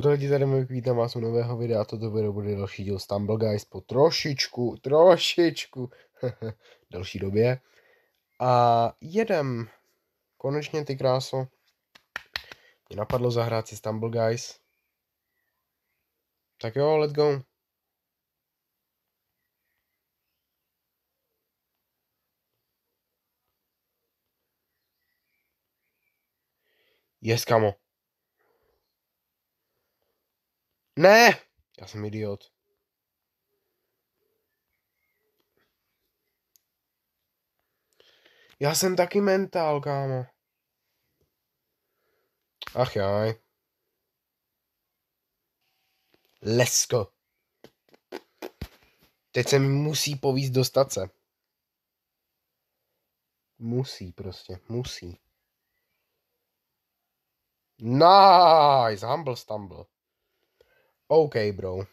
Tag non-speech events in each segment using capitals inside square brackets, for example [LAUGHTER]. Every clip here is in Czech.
Toto lidi tady mi vítám vás u nového videa, toto video bude další díl Stumble Guys po trošičku, trošičku [LAUGHS] další době. A jedem, konečně ty kráso, mě napadlo zahrát si Stumble Guys. Tak jo, let's go. Yes, kamo. Ne! Já jsem idiot. Já jsem taky mentál, kámo. Ach jaj. Let's go. Teď se mi musí povíst do stace. Musí prostě, musí. Nice, humble stumble. Okay, bro.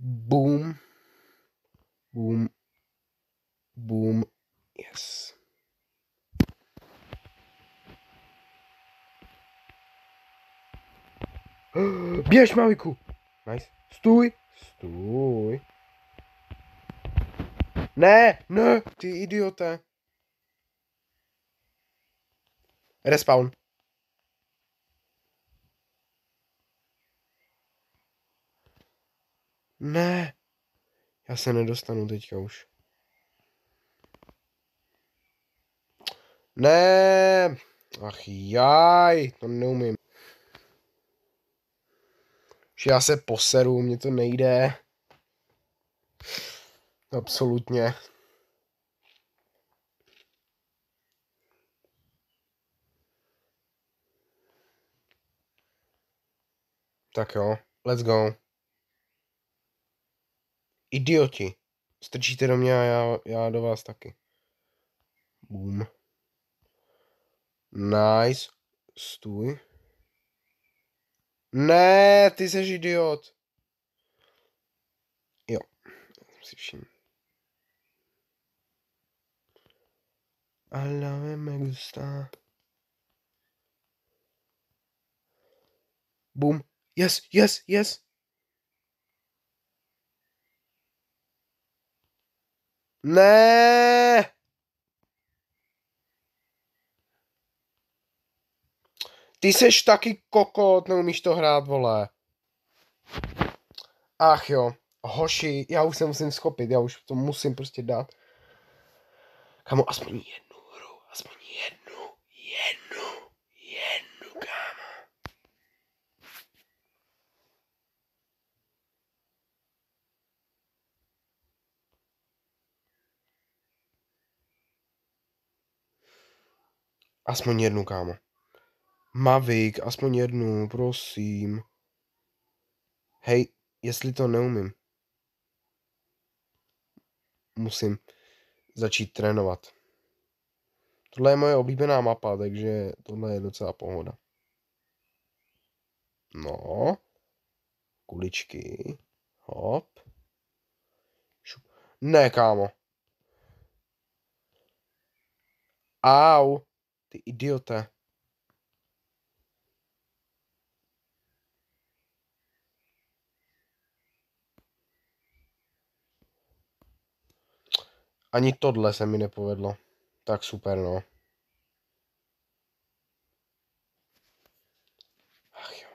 Boom. Boom. Boom. Yes. [GASPS] Běž, Maviku! Nice. Stůj! Stůj! Ne, ne, ty idiote. Respawn. Ne. Já se nedostanu teďka už. Ne. Ach jaj, to neumím. Že já se poseru, mně to nejde. Absolutně. Tak jo, let's go. Idioti. Strčíte do mě a já, já do vás taky. Boom. Nice. Stůj. Ne, ty jsi idiot. Jo, si všim. Ale me gusta. Boom. Yes, yes, yes. Ne. Ty seš taky kokot, neumíš to hrát, vole. Ach jo, hoši, já už se musím schopit, já už to musím prostě dát. Kamu, aspoň jednu hru, aspoň jednu, jednu, Aspoň jednu, kámo. Mavic, aspoň jednu, prosím. Hej, jestli to neumím. Musím začít trénovat. Tohle je moje oblíbená mapa, takže tohle je docela pohoda. No. Kuličky. Hop. Šup. Ne, kámo. Au. Ty idiote. Ani tohle se mi nepovedlo. Tak super, no. Ach jo.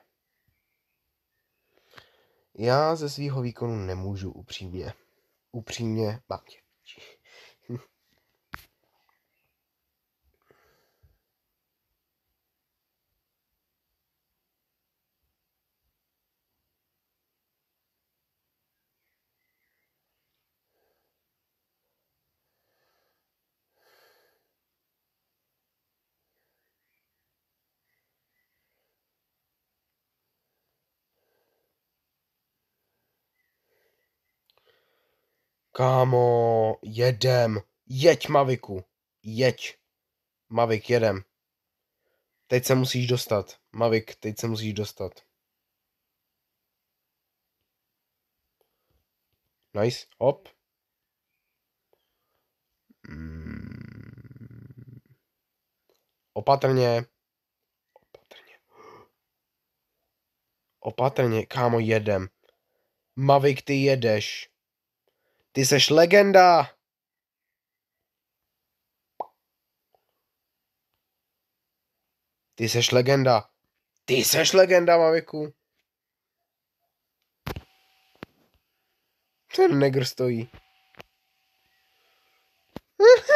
Já ze svého výkonu nemůžu upřímně. Upřímně, bavě. Kámo, jedem. Jeď, Maviku. Jeď. Mavik, jedem. Teď se musíš dostat. Mavik, teď se musíš dostat. Nice, hop. Opatrně. Opatrně. Opatrně, kámo, jedem. Mavik, ty jedeš. Ty seš legenda. Ty seš legenda. Ty seš legenda, Maviku. Ten negr stojí. [LAUGHS]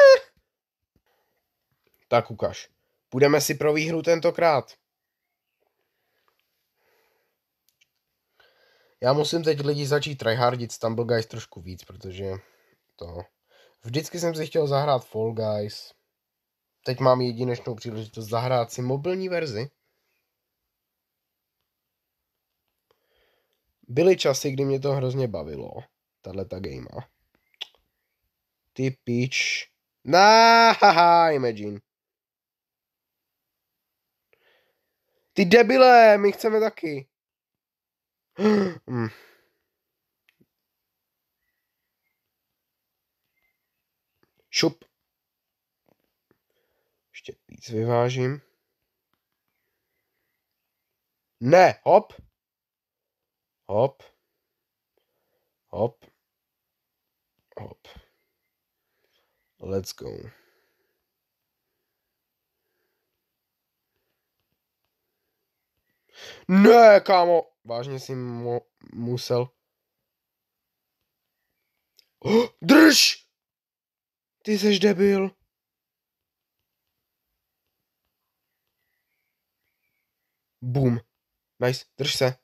tak ukaž. Půjdeme si pro výhru tentokrát. Já musím teď lidi začít tryhardit Stumble Guys trošku víc, protože to... Vždycky jsem si chtěl zahrát Fall Guys. Teď mám jedinečnou příležitost zahrát si mobilní verzi. Byly časy, kdy mě to hrozně bavilo, tahle ta gamea. Ty pič. Na, haha, Imagine. Ty debile, my chceme taky. Hmm. Šup. Ještě víc vyvážím. Ne, hop. Hop. Hop. Hop. Let's go. Ne, kámo. Vážně si mu, musel. Oh, drž! Ty seš debil. Boom. Nice, drž se.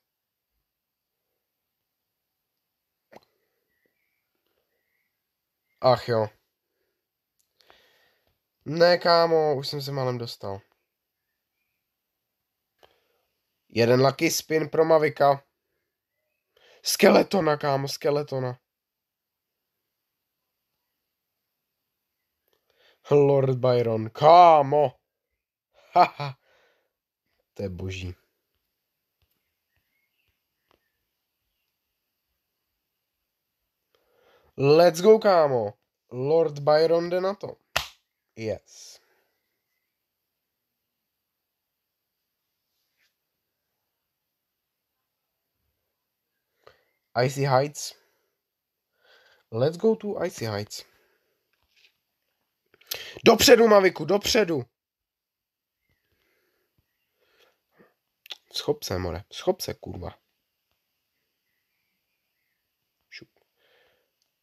Ach jo. Ne, kámo, už jsem se malem dostal. Jeden lucky spin pro Mavika. Skeletona, kámo, skeletona. Lord Byron, kámo. Haha. To je boží. Let's go, kámo. Lord Byron jde na to. Yes. Icy Heights. Let's go to Icy Heights. Dopředu, Maviku, dopředu. Schop se, more. Schop se, kurva. Šup.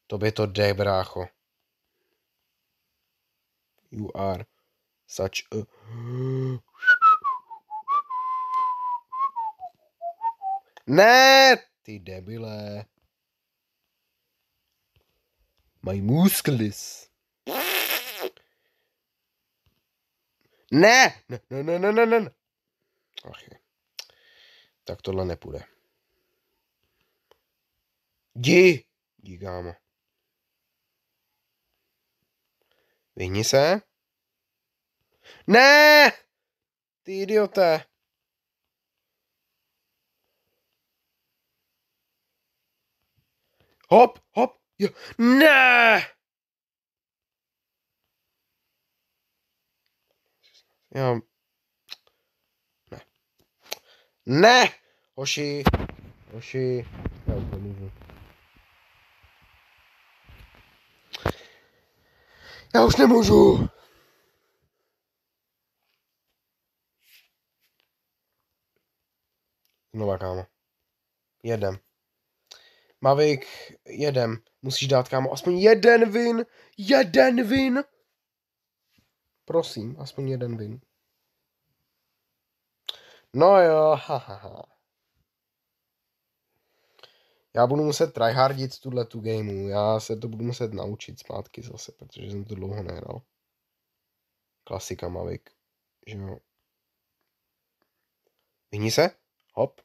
Tobě to jde, brácho. You are such a... [GASPS] Ne, ty debile. My muscles. Ne, ne, ne, ne, ne, ne. Ach je. Tak tohle nepůjde. Jdi! Jdi, kámo. Vyhni se. Ne! Ty idioté. Hop, hop. Jo. Ne! Já... Ne. Ne! Hoši, hoši, já nemůžu. Já už nemůžu. Znova, kámo. Jedem. Mavik, jedem. Musíš dát, kámo, aspoň jeden win. Jeden win. Prosím, aspoň jeden win. No jo, hahaha. Ha, ha. Já budu muset tryhardit tuhle tu gameu. Já se to budu muset naučit zpátky zase, protože jsem to dlouho nehrál. Klasika Mavic. Že jo. Vyhni se. Hop.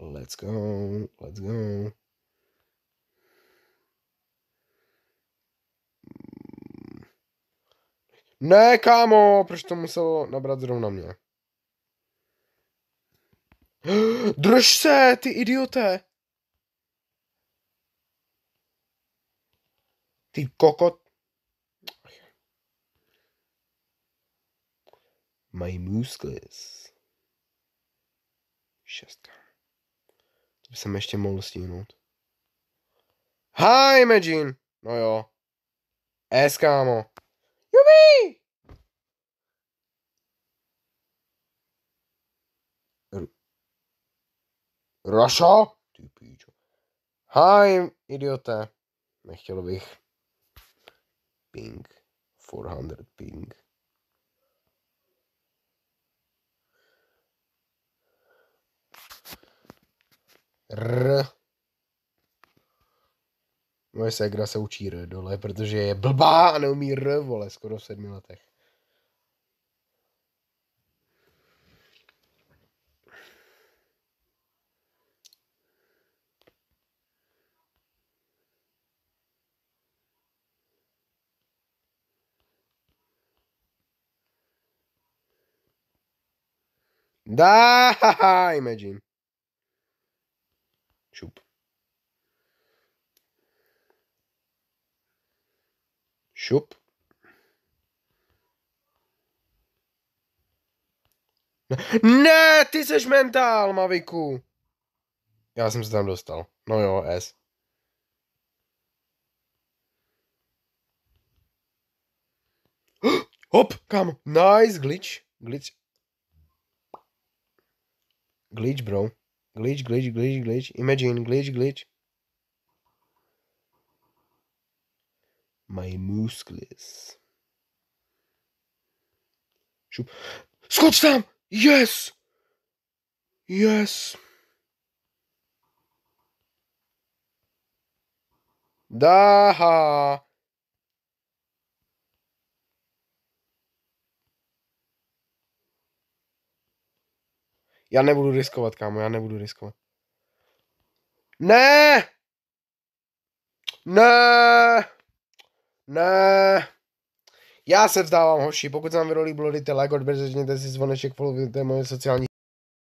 Let's go. Let's go. Ne, kámo, proč to muselo nabrat zrovna mě? [GASPS] Drž se, ty idioté! Ty kokot. My muscles. Šestka. To jsem ještě mohl stihnout. Hi, Imagine! No jo. S, kámo. Jubi! Russia? Ty píčo. Hi, idiote. Nechtěl bych. Ping. 400 ping. R. Moje segra se učí R dole, protože je blbá a neumí R, vole, skoro v sedmi letech. Da, imagine. Šup. Šup. Ne, ty seš mentál, Maviku. Já jsem se tam dostal. No jo, S. [GASPS] Hop, kam? Nice, glitch. Glitch. Glitch, bro. Glitch, glitch, glitch, glitch. Imagine, glitch, glitch. My muscles. Šup. Skoč tam! Yes! Yes! Daha! Já nebudu riskovat, kámo, já nebudu riskovat. Ne! Ne! Ne! Já se vzdávám, hoši. Pokud se vám video líbilo, dejte like, odběrte si zvoneček, followujte moje sociální